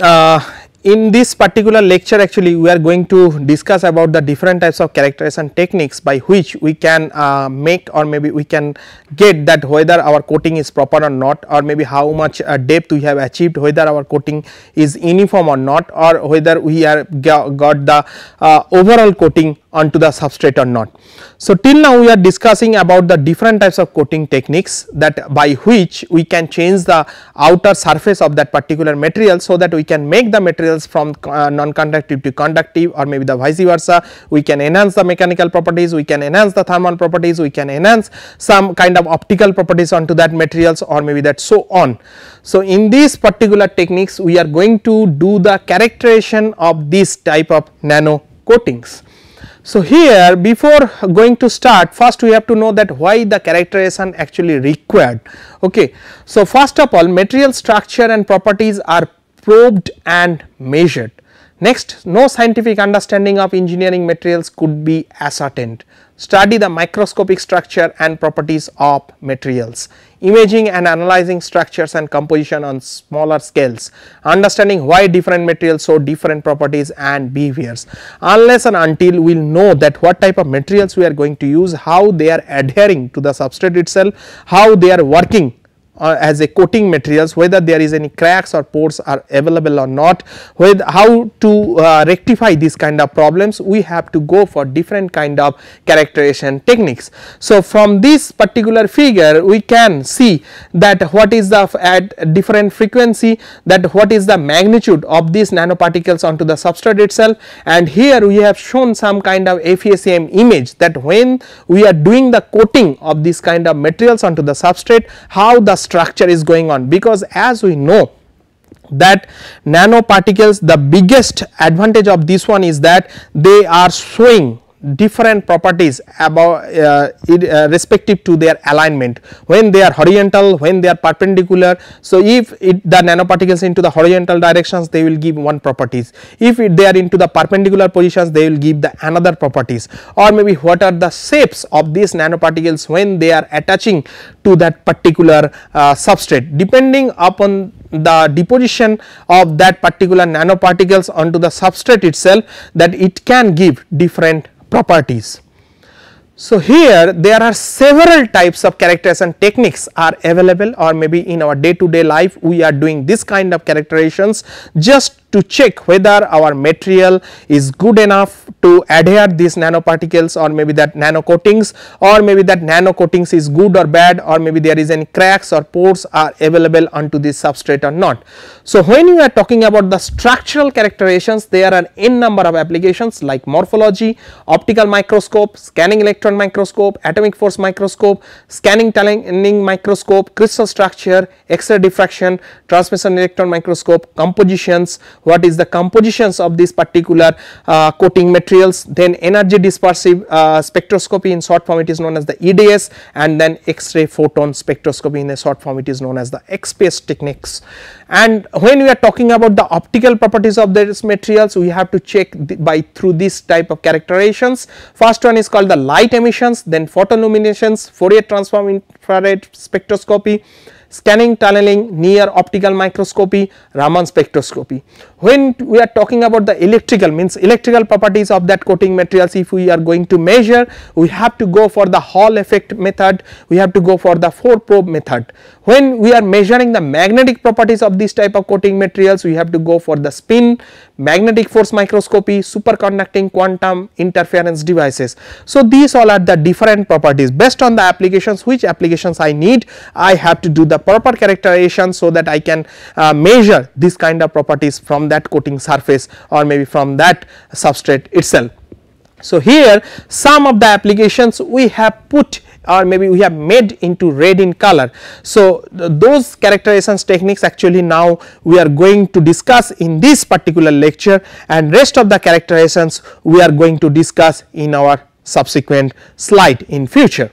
uh, in this particular lecture actually we are going to discuss about the different types of characterization techniques by which we can uh, make or maybe we can get that whether our coating is proper or not or maybe how much uh, depth we have achieved whether our coating is uniform or not or whether we are got the uh, overall coating onto the substrate or not. So, till now we are discussing about the different types of coating techniques that by which we can change the outer surface of that particular material so that we can make the materials from uh, non-conductive to conductive or maybe the vice versa. We can enhance the mechanical properties, we can enhance the thermal properties, we can enhance some kind of optical properties onto that materials or maybe that so on. So, in these particular techniques we are going to do the characterization of this type of nano coatings. So, here before going to start first we have to know that why the characterization actually required. Okay. So, first of all material structure and properties are probed and measured. Next no scientific understanding of engineering materials could be ascertained study the microscopic structure and properties of materials, imaging and analyzing structures and composition on smaller scales, understanding why different materials show different properties and behaviors. Unless and until we will know that what type of materials we are going to use, how they are adhering to the substrate itself, how they are working uh, as a coating materials whether there is any cracks or pores are available or not with how to uh, rectify these kind of problems we have to go for different kind of characterization techniques. So, from this particular figure we can see that what is the at different frequency that what is the magnitude of these nanoparticles onto the substrate itself and here we have shown some kind of FESEM image that when we are doing the coating of this kind of materials onto the substrate how the structure is going on. Because as we know that nanoparticles the biggest advantage of this one is that they are showing different properties about uh, it, uh, respective to their alignment. When they are horizontal when they are perpendicular so if it, the nanoparticles into the horizontal directions they will give one properties. If it, they are into the perpendicular positions they will give the another properties. Or maybe what are the shapes of these nanoparticles when they are attaching to that particular uh, substrate. Depending upon the deposition of that particular nanoparticles onto the substrate itself that it can give different properties. So, here there are several types of characterization techniques are available or maybe in our day to day life we are doing this kind of characterizations just to check whether our material is good enough to adhere these nanoparticles or maybe that nano coatings or maybe that nano coatings is good or bad or maybe there is any cracks or pores are available onto this substrate or not. So, when you are talking about the structural characterizations there are n number of applications like morphology, optical microscope, scanning electron microscope, atomic force microscope, scanning tunneling microscope, crystal structure, X-ray diffraction, transmission electron microscope, compositions, what is the compositions of this particular uh, coating materials then energy dispersive uh, spectroscopy in short form it is known as the EDS and then X-ray photon spectroscopy in a short form it is known as the XPS techniques. And when we are talking about the optical properties of these materials we have to check by through this type of characterizations. First one is called the light emissions then photoluminations Fourier transform infrared spectroscopy scanning tunneling near optical microscopy Raman spectroscopy. When we are talking about the electrical means electrical properties of that coating materials if we are going to measure we have to go for the Hall effect method we have to go for the 4 probe method. When we are measuring the magnetic properties of this type of coating materials we have to go for the spin magnetic force microscopy superconducting quantum interference devices. So, these all are the different properties based on the applications which applications I need I have to do the proper characterization so that I can uh, measure this kind of properties from that coating surface or maybe from that substrate itself. So, here some of the applications we have put or maybe we have made into red in color. So, those characterizations techniques actually now we are going to discuss in this particular lecture and rest of the characterizations we are going to discuss in our subsequent slide in future.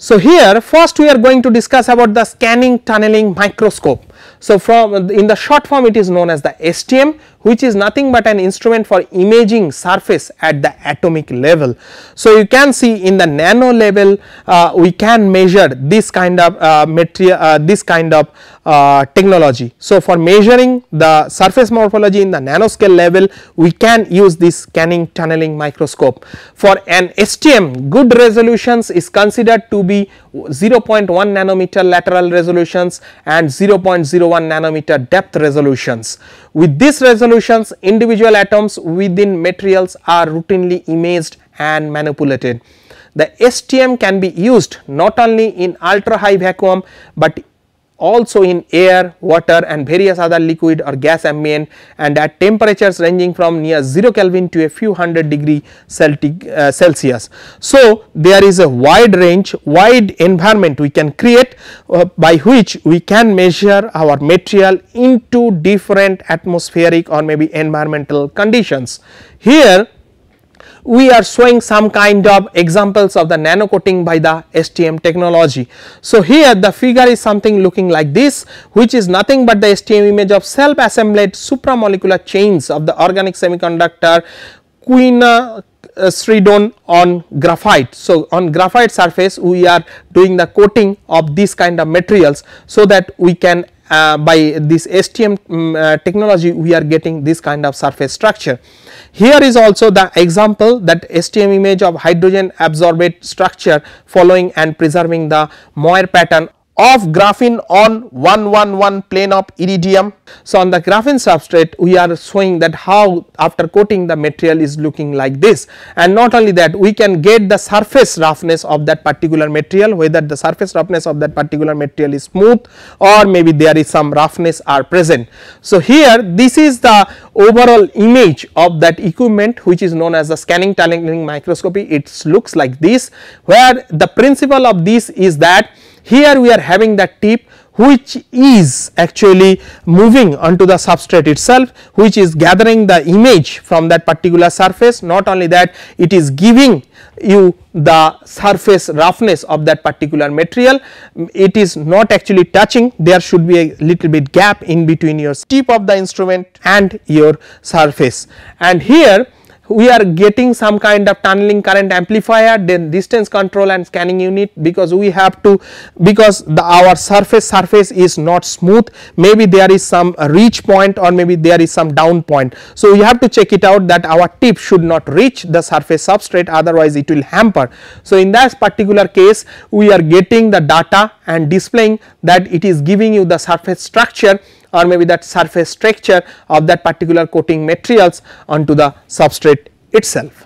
So, here first we are going to discuss about the scanning tunneling microscope. So, from in the short form it is known as the STM which is nothing but an instrument for imaging surface at the atomic level. So, you can see in the nano level uh, we can measure this kind of uh, material uh, this kind of uh, technology. So, for measuring the surface morphology in the nanoscale level we can use this scanning tunneling microscope. For an STM good resolutions is considered to be 0.1 nanometer lateral resolutions and 0.01 nanometer depth resolutions. With these resolutions individual atoms within materials are routinely imaged and manipulated. The STM can be used not only in ultra high vacuum, but also in air, water and various other liquid or gas ambient and at temperatures ranging from near 0 Kelvin to a few hundred degree uh, Celsius. So, there is a wide range wide environment we can create uh, by which we can measure our material into different atmospheric or maybe environmental conditions. Here we are showing some kind of examples of the nano coating by the STM technology. So, here the figure is something looking like this which is nothing but the STM image of self assembled supramolecular chains of the organic semiconductor quina uh, on graphite. So, on graphite surface we are doing the coating of this kind of materials so that we can uh, by this STM um, mm, uh, technology we are getting this kind of surface structure. Here is also the example that STM image of hydrogen absorbate structure following and preserving the Moiré pattern of graphene on 111 plane of iridium. So, on the graphene substrate we are showing that how after coating the material is looking like this and not only that we can get the surface roughness of that particular material whether the surface roughness of that particular material is smooth or maybe there is some roughness are present. So, here this is the overall image of that equipment which is known as the scanning tunneling microscopy it looks like this where the principle of this is that here we are having that tip which is actually moving onto the substrate itself which is gathering the image from that particular surface. Not only that it is giving you the surface roughness of that particular material. It is not actually touching. There should be a little bit gap in between your tip of the instrument and your surface. And here we are getting some kind of tunneling current amplifier then distance control and scanning unit because we have to because the our surface surface is not smooth maybe there is some reach point or maybe there is some down point. So, we have to check it out that our tip should not reach the surface substrate otherwise it will hamper. So, in that particular case we are getting the data and displaying that it is giving you the surface structure or maybe that surface structure of that particular coating materials onto the substrate itself.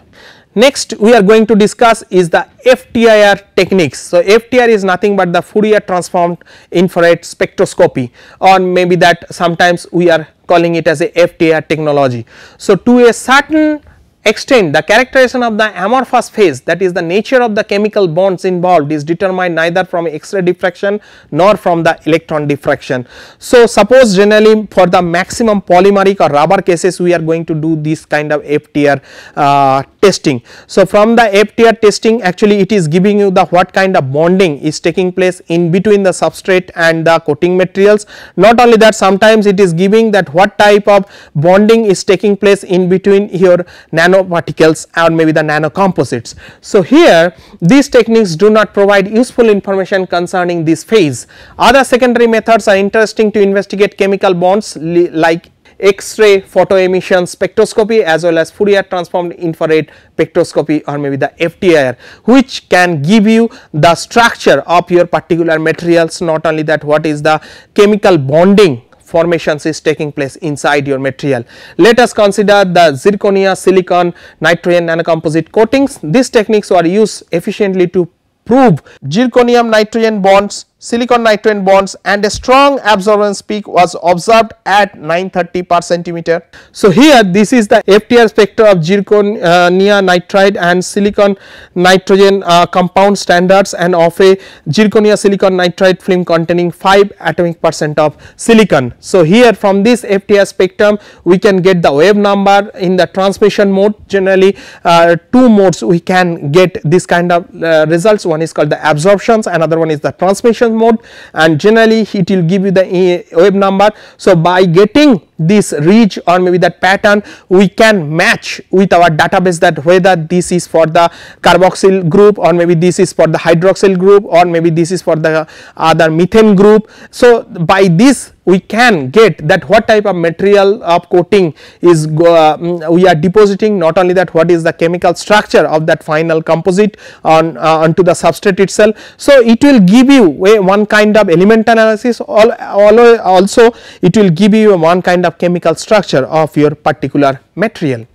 Next we are going to discuss is the FTIR techniques. So, FTIR is nothing but the Fourier transformed infrared spectroscopy or maybe that sometimes we are calling it as a FTIR technology. So, to a certain extent the characterization of the amorphous phase that is the nature of the chemical bonds involved is determined neither from X-ray diffraction nor from the electron diffraction. So, suppose generally for the maximum polymeric or rubber cases we are going to do this kind of FTIR uh, testing. So, from the FTIR testing actually it is giving you the what kind of bonding is taking place in between the substrate and the coating materials. Not only that sometimes it is giving that what type of bonding is taking place in between your nanoparticles or maybe the nanocomposites. So, here these techniques do not provide useful information concerning this phase. Other secondary methods are interesting to investigate chemical bonds like X-ray photoemission spectroscopy as well as Fourier transformed infrared spectroscopy or maybe the FTIR which can give you the structure of your particular materials not only that what is the chemical bonding formations is taking place inside your material. Let us consider the zirconia silicon nitrogen nanocomposite coatings. These techniques are used efficiently to prove zirconium nitrogen bonds silicon nitrogen bonds and a strong absorbance peak was observed at 930 per centimeter. So, here this is the FTIR spectra of zirconia nitride and silicon nitrogen uh, compound standards and of a zirconia silicon nitride film containing 5 atomic percent of silicon. So, here from this FTIR spectrum we can get the wave number in the transmission mode generally uh, two modes we can get this kind of uh, results one is called the absorptions another one is the transmission mode and generally it will give you the wave number. So, by getting this ridge or maybe that pattern we can match with our database that whether this is for the carboxyl group or maybe this is for the hydroxyl group or maybe this is for the other methane group. So, by this we can get that what type of material of coating is uh, we are depositing not only that what is the chemical structure of that final composite on uh, onto the substrate itself. So, it will give you one kind of element analysis all, all also it will give you one kind of chemical structure of your particular material.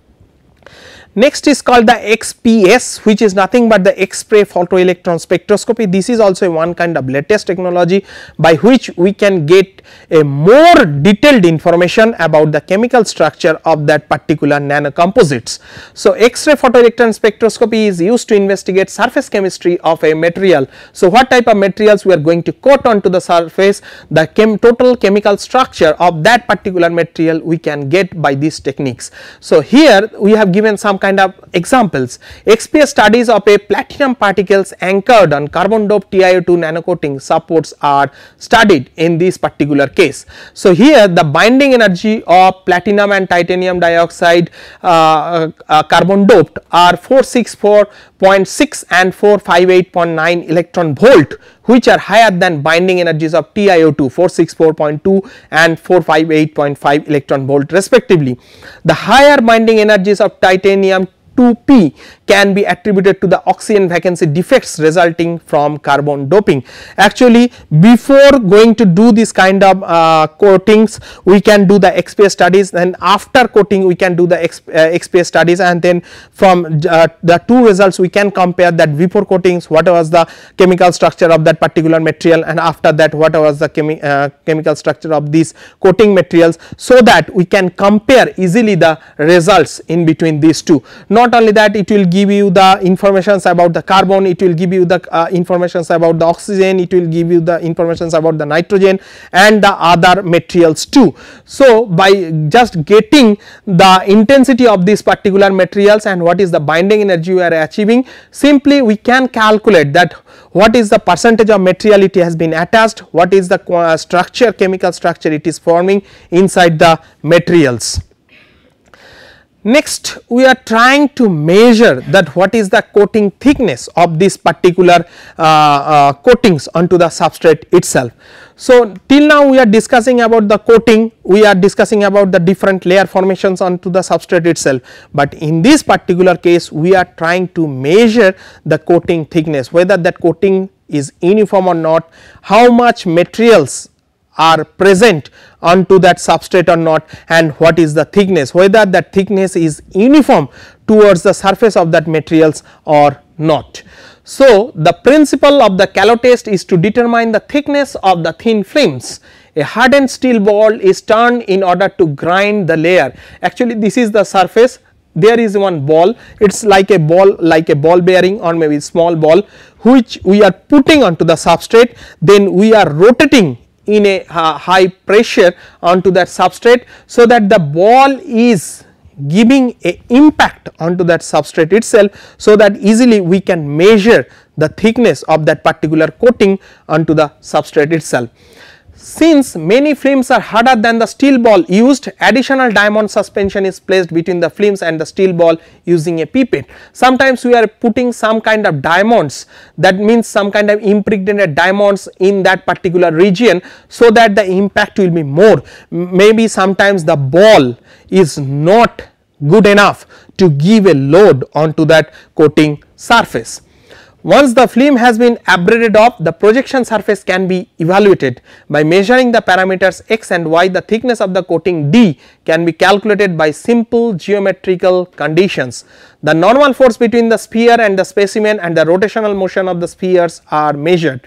Next is called the XPS which is nothing but the X-ray photoelectron spectroscopy. This is also one kind of latest technology by which we can get a more detailed information about the chemical structure of that particular nanocomposites. So, X-ray photoelectron spectroscopy is used to investigate surface chemistry of a material. So, what type of materials we are going to coat onto the surface the chem total chemical structure of that particular material we can get by these techniques. So, here we have given some kind of examples. XPS studies of a platinum particles anchored on carbon doped TiO2 nanocoating supports are studied in this particular case. So, here the binding energy of platinum and titanium dioxide uh, uh, uh carbon doped are 464.6 and 458.9 electron volt which are higher than binding energies of TiO2 464.2 and 458.5 electron volt respectively. The higher binding energies of titanium 2p can be attributed to the oxygen vacancy defects resulting from carbon doping. Actually before going to do this kind of uh, coatings we can do the XPS studies and after coating we can do the XPS uh, studies and then from uh, the two results we can compare that before coatings what was the chemical structure of that particular material and after that what was the chemi uh, chemical structure of these coating materials so that we can compare easily the results in between these two. Not only that it will give you the informations about the carbon, it will give you the uh, informations about the oxygen, it will give you the informations about the nitrogen and the other materials too. So, by just getting the intensity of these particular materials and what is the binding energy we are achieving simply we can calculate that what is the percentage of material it has been attached, what is the uh, structure chemical structure it is forming inside the materials. Next we are trying to measure that what is the coating thickness of this particular uh, uh, coatings onto the substrate itself. So, till now we are discussing about the coating, we are discussing about the different layer formations onto the substrate itself, but in this particular case we are trying to measure the coating thickness whether that coating is uniform or not, how much materials are present onto that substrate or not and what is the thickness whether that thickness is uniform towards the surface of that materials or not. So, the principle of the Calo test is to determine the thickness of the thin films. A hardened steel ball is turned in order to grind the layer. Actually, this is the surface there is one ball it is like a ball like a ball bearing or maybe small ball which we are putting onto the substrate then we are rotating in a uh, high pressure onto that substrate so that the ball is giving a impact onto that substrate itself so that easily we can measure the thickness of that particular coating onto the substrate itself. Since many films are harder than the steel ball used, additional diamond suspension is placed between the films and the steel ball using a pipette. Sometimes we are putting some kind of diamonds that means some kind of impregnated diamonds in that particular region so that the impact will be more. Maybe sometimes the ball is not good enough to give a load onto that coating surface. Once the film has been abraded off the projection surface can be evaluated by measuring the parameters x and y the thickness of the coating d can be calculated by simple geometrical conditions. The normal force between the sphere and the specimen and the rotational motion of the spheres are measured.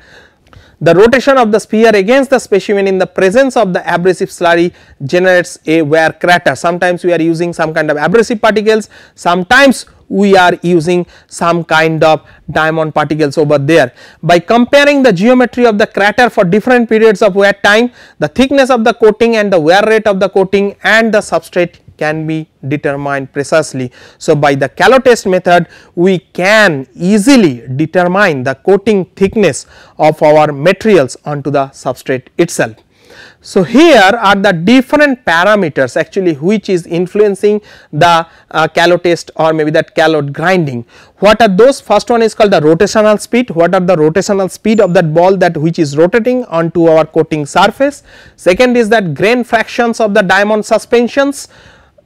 The rotation of the sphere against the specimen in the presence of the abrasive slurry generates a wear crater. Sometimes we are using some kind of abrasive particles, sometimes we are using some kind of diamond particles over there. By comparing the geometry of the crater for different periods of wear time, the thickness of the coating and the wear rate of the coating and the substrate can be determined precisely. So, by the calo test method we can easily determine the coating thickness of our materials onto the substrate itself. So, here are the different parameters actually which is influencing the uh, test or maybe that calo grinding. What are those? First one is called the rotational speed. What are the rotational speed of that ball that which is rotating onto our coating surface. Second is that grain fractions of the diamond suspensions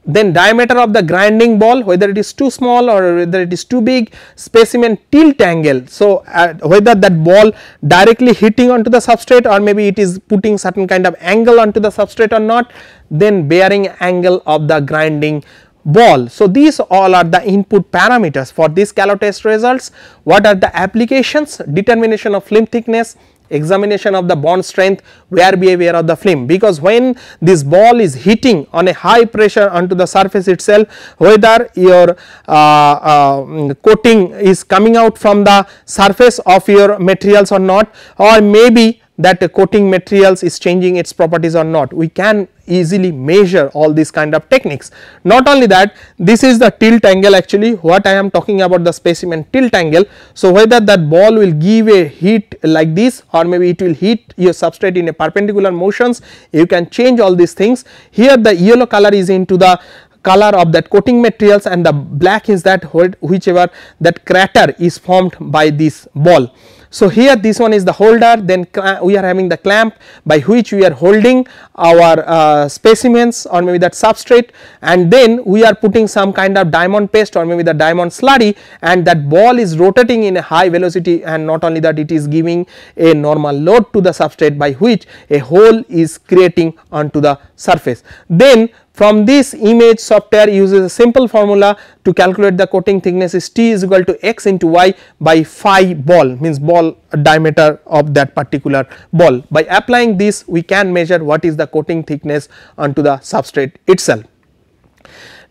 then diameter of the grinding ball whether it is too small or whether it is too big specimen tilt angle. So, uh, whether that ball directly hitting onto the substrate or maybe it is putting certain kind of angle onto the substrate or not then bearing angle of the grinding ball. So, these all are the input parameters for this calo test results. What are the applications determination of film thickness examination of the bond strength wear behavior of the film. Because when this ball is hitting on a high pressure onto the surface itself whether your uh, uh, coating is coming out from the surface of your materials or not or maybe that the coating materials is changing its properties or not we can easily measure all these kind of techniques. Not only that this is the tilt angle actually what I am talking about the specimen tilt angle. So, whether that ball will give a hit like this or maybe it will hit your substrate in a perpendicular motions you can change all these things. Here the yellow color is into the color of that coating materials and the black is that whichever that crater is formed by this ball. So, here this one is the holder then we are having the clamp by which we are holding our uh, specimens or maybe that substrate and then we are putting some kind of diamond paste or maybe the diamond slurry and that ball is rotating in a high velocity and not only that it is giving a normal load to the substrate by which a hole is creating onto the surface. Then from this image software uses a simple formula to calculate the coating thickness is T is equal to x into y by phi ball means ball diameter of that particular ball. By applying this we can measure what is the coating thickness onto the substrate itself.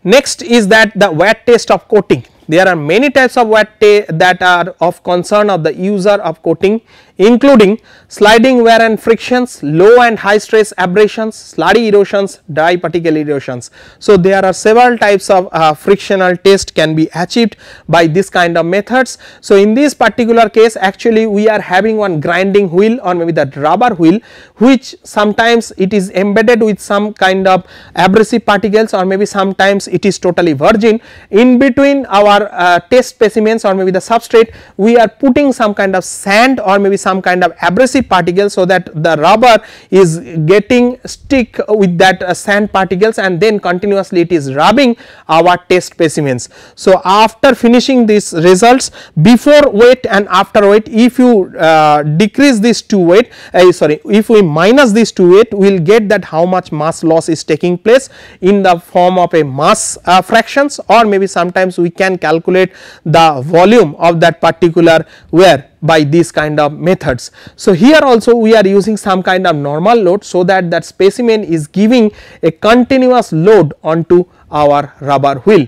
Next is that the wear test of coating. There are many types of wear that are of concern of the user of coating including sliding wear and frictions, low and high stress abrasions, slurry erosions, dry particle erosions. So, there are several types of uh, frictional test can be achieved by this kind of methods. So, in this particular case actually we are having one grinding wheel or maybe that rubber wheel which sometimes it is embedded with some kind of abrasive particles or maybe sometimes it is totally virgin. In between our uh, test specimens or maybe the substrate we are putting some kind of sand or maybe some kind of abrasive particle so that the rubber is getting stick with that uh, sand particles and then continuously it is rubbing our test specimens. So, after finishing these results before weight and after weight if you uh, decrease this to weight uh, sorry if we minus this to weight we will get that how much mass loss is taking place in the form of a mass uh, fractions or maybe sometimes we can calculate the volume of that particular wear by these kind of methods. So, here also we are using some kind of normal load so that that specimen is giving a continuous load onto our rubber wheel.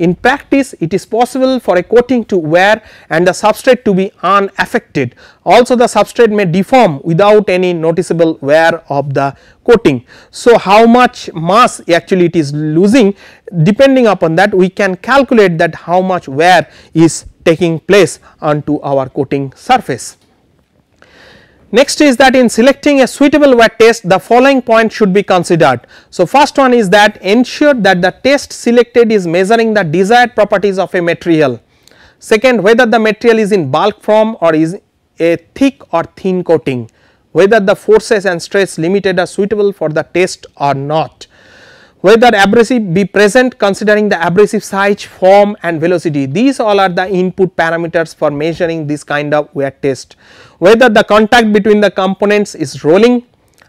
In practice it is possible for a coating to wear and the substrate to be unaffected. Also the substrate may deform without any noticeable wear of the coating. So, how much mass actually it is losing depending upon that we can calculate that how much wear is taking place onto our coating surface. Next is that in selecting a suitable wear test the following point should be considered. So, first one is that ensure that the test selected is measuring the desired properties of a material. Second whether the material is in bulk form or is a thick or thin coating, whether the forces and stress limited are suitable for the test or not whether abrasive be present considering the abrasive size, form and velocity. These all are the input parameters for measuring this kind of wear test. Whether the contact between the components is rolling,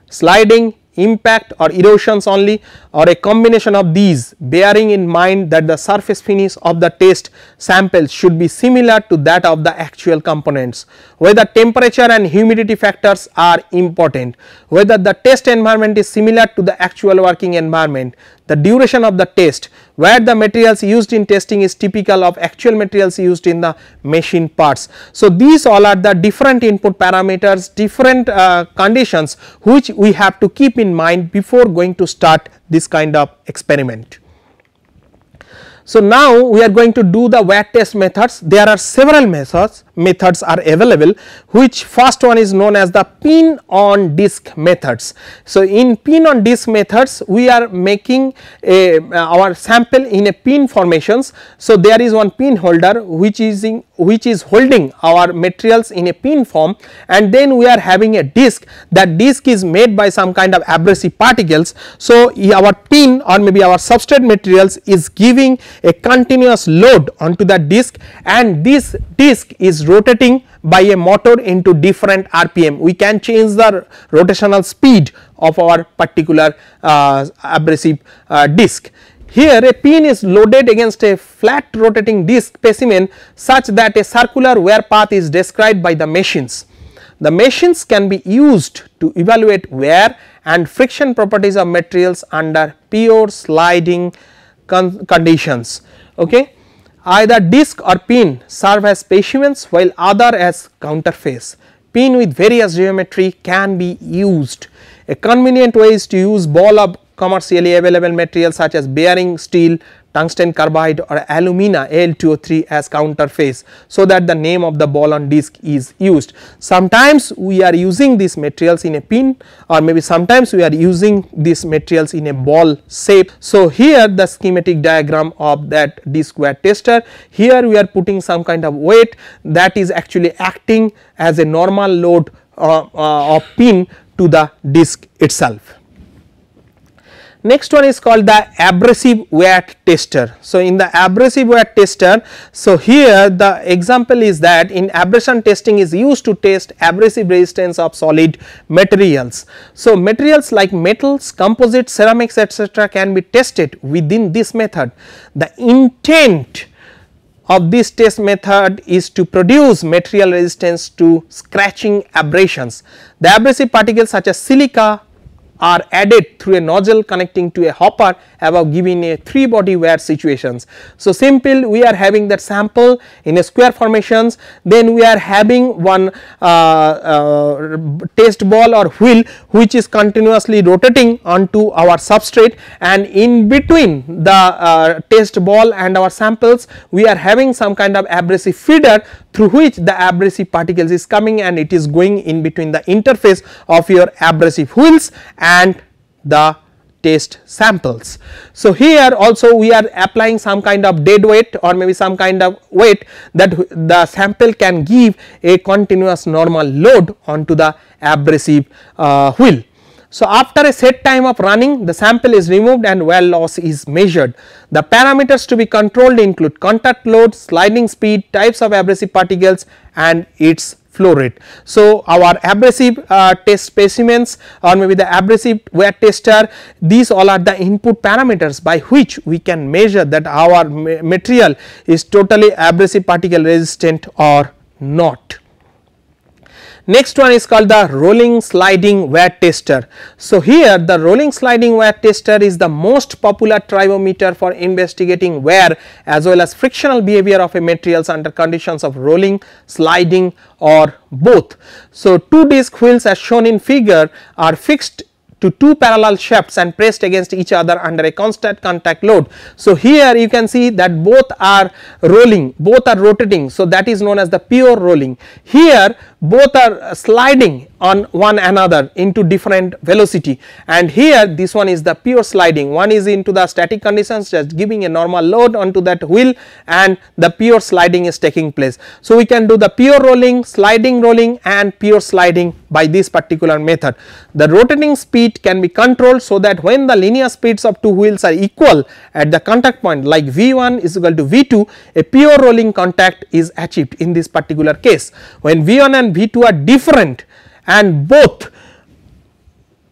sliding, impact or erosions only or a combination of these bearing in mind that the surface finish of the test samples should be similar to that of the actual components. Whether temperature and humidity factors are important, whether the test environment is similar to the actual working environment, the duration of the test where the materials used in testing is typical of actual materials used in the machine parts. So, these all are the different input parameters different uh, conditions which we have to keep in mind before going to start this kind of experiment. So, now we are going to do the wear test methods there are several methods methods are available which first one is known as the pin on disc methods. So, in pin on disc methods we are making a uh, our sample in a pin formations. So, there is one pin holder which is in which is holding our materials in a pin form and then we are having a disc that disc is made by some kind of abrasive particles. So, our pin or maybe our substrate materials is giving a continuous load onto the disc and this disc is rotating by a motor into different RPM. We can change the rotational speed of our particular uh, abrasive uh, disc. Here a pin is loaded against a flat rotating disc specimen such that a circular wear path is described by the machines. The machines can be used to evaluate wear and friction properties of materials under pure sliding con conditions. Okay. Either disc or pin serve as specimens while other as counterface. Pin with various geometry can be used. A convenient way is to use ball of commercially available material such as bearing steel, tungsten carbide or alumina Al2O3 as counterface so that the name of the ball on disc is used. Sometimes we are using these materials in a pin or maybe sometimes we are using these materials in a ball shape. So, here the schematic diagram of that disc wear tester here we are putting some kind of weight that is actually acting as a normal load uh, uh, of pin to the disc itself. Next one is called the abrasive wear tester. So, in the abrasive wear tester, so here the example is that in abrasion testing is used to test abrasive resistance of solid materials. So, materials like metals, composites, ceramics etc., can be tested within this method. The intent of this test method is to produce material resistance to scratching abrasions. The abrasive particles such as silica, are added through a nozzle connecting to a hopper above giving a 3 body wear situations. So, simple we are having that sample in a square formations then we are having one uh, uh, test ball or wheel which is continuously rotating onto our substrate and in between the uh, test ball and our samples we are having some kind of abrasive feeder through which the abrasive particles is coming and it is going in between the interface of your abrasive wheels and the test samples. So, here also we are applying some kind of dead weight or maybe some kind of weight that the sample can give a continuous normal load onto the abrasive uh, wheel. So, after a set time of running the sample is removed and wear loss is measured. The parameters to be controlled include contact load, sliding speed, types of abrasive particles and its flow rate. So, our abrasive uh, test specimens or maybe the abrasive wear tester these all are the input parameters by which we can measure that our material is totally abrasive particle resistant or not. Next one is called the rolling sliding wear tester. So, here the rolling sliding wear tester is the most popular tribometer for investigating wear as well as frictional behavior of a materials under conditions of rolling, sliding or both. So, two disc wheels as shown in figure are fixed to two parallel shafts and pressed against each other under a constant contact load. So, here you can see that both are rolling, both are rotating. So, that is known as the pure rolling. Here both are sliding on one another into different velocity and here this one is the pure sliding one is into the static conditions just giving a normal load onto that wheel and the pure sliding is taking place. So, we can do the pure rolling, sliding rolling and pure sliding by this particular method. The rotating speed can be controlled so that when the linear speeds of two wheels are equal at the contact point like V1 is equal to V2 a pure rolling contact is achieved in this particular case. When V1 and V2 are different and both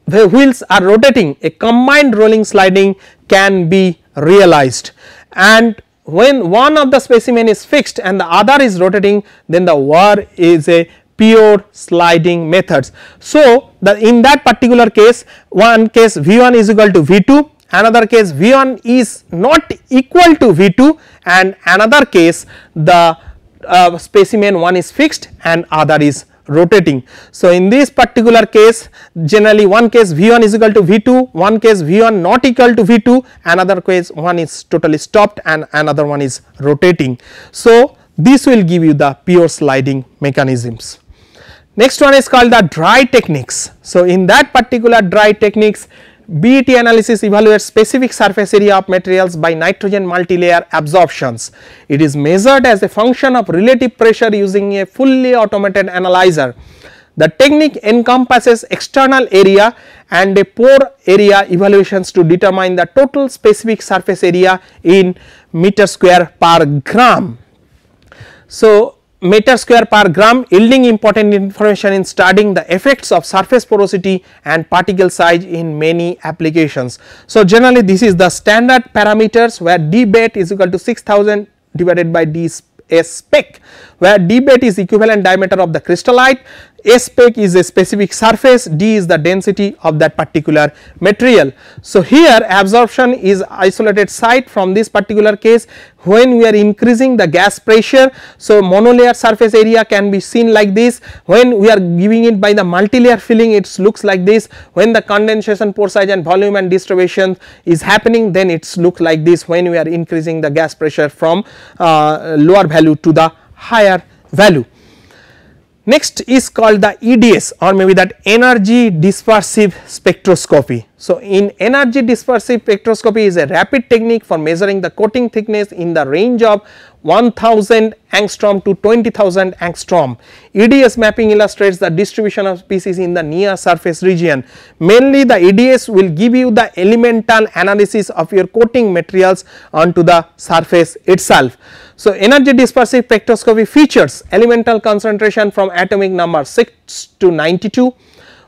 the wheels are rotating a combined rolling sliding can be realized and when one of the specimen is fixed and the other is rotating then the wear is a pure sliding methods. So, the in that particular case one case V1 is equal to V2 another case V1 is not equal to V2 and another case the uh, specimen one is fixed and other is rotating. So, in this particular case generally one case V1 is equal to V2, one case V1 not equal to V2, another case one is totally stopped and another one is rotating. So, this will give you the pure sliding mechanisms. Next one is called the dry techniques. So, in that particular dry techniques BET analysis evaluates specific surface area of materials by nitrogen multilayer absorptions. It is measured as a function of relative pressure using a fully automated analyzer. The technique encompasses external area and a pore area evaluations to determine the total specific surface area in meter square per gram. So, meter square per gram yielding important information in studying the effects of surface porosity and particle size in many applications. So, generally this is the standard parameters where d bet is equal to 6000 divided by d S spec where d bet is equivalent diameter of the crystallite S spec is a specific surface, D is the density of that particular material. So, here absorption is isolated site from this particular case when we are increasing the gas pressure. So, monolayer surface area can be seen like this when we are giving it by the multilayer filling it looks like this when the condensation pore size and volume and distribution is happening then it looks like this when we are increasing the gas pressure from uh, lower value to the higher value. Next is called the EDS or maybe that energy dispersive spectroscopy. So, in energy dispersive spectroscopy is a rapid technique for measuring the coating thickness in the range of 1000 angstrom to 20,000 angstrom. EDS mapping illustrates the distribution of species in the near surface region. Mainly the EDS will give you the elemental analysis of your coating materials onto the surface itself. So, energy dispersive spectroscopy features elemental concentration from atomic number 6 to 92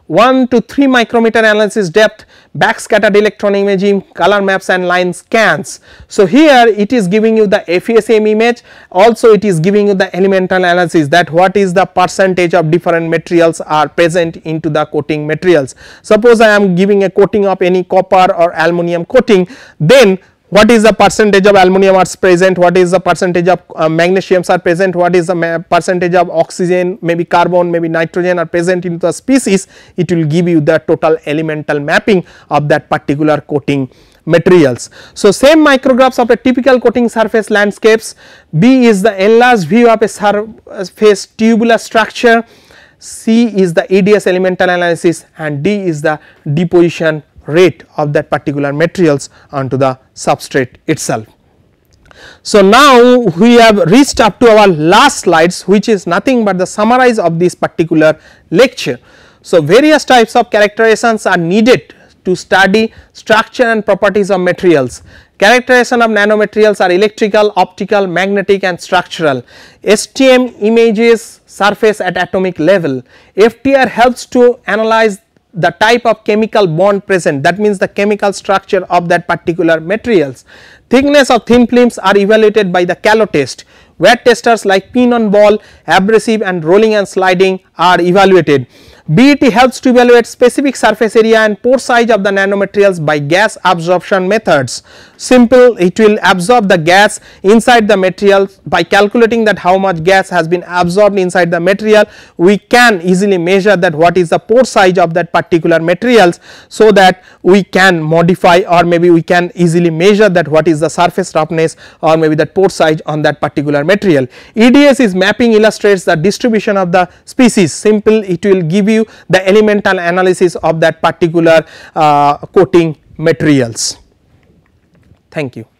1 to 3 micrometer analysis depth, backscattered electron imaging, color maps and line scans. So, here it is giving you the FESEM image also it is giving you the elemental analysis that what is the percentage of different materials are present into the coating materials. Suppose I am giving a coating of any copper or aluminum coating then what is the percentage of aluminum are present, what is the percentage of uh, magnesiums are present, what is the percentage of oxygen, maybe carbon, maybe nitrogen are present in the species, it will give you the total elemental mapping of that particular coating materials. So, SEM micrographs of a typical coating surface landscapes, B is the enlarged view of a surface tubular structure, C is the EDS elemental analysis. And D is the deposition rate of that particular materials onto the substrate itself. So, now we have reached up to our last slides which is nothing but the summarize of this particular lecture. So, various types of characterizations are needed to study structure and properties of materials. Characterization of nanomaterials are electrical, optical, magnetic and structural. STM images surface at atomic level. FTIR helps to analyze the type of chemical bond present that means the chemical structure of that particular materials. Thickness of thin films are evaluated by the calo test. Wear testers like pin on ball, abrasive and rolling and sliding are evaluated. BET helps to evaluate specific surface area and pore size of the nanomaterials by gas absorption methods. Simple it will absorb the gas inside the material by calculating that how much gas has been absorbed inside the material we can easily measure that what is the pore size of that particular materials so that we can modify or maybe we can easily measure that what is the surface roughness or maybe that pore size on that particular material. EDS is mapping illustrates the distribution of the species simple it will give you the elemental analysis of that particular uh, coating materials. Thank you.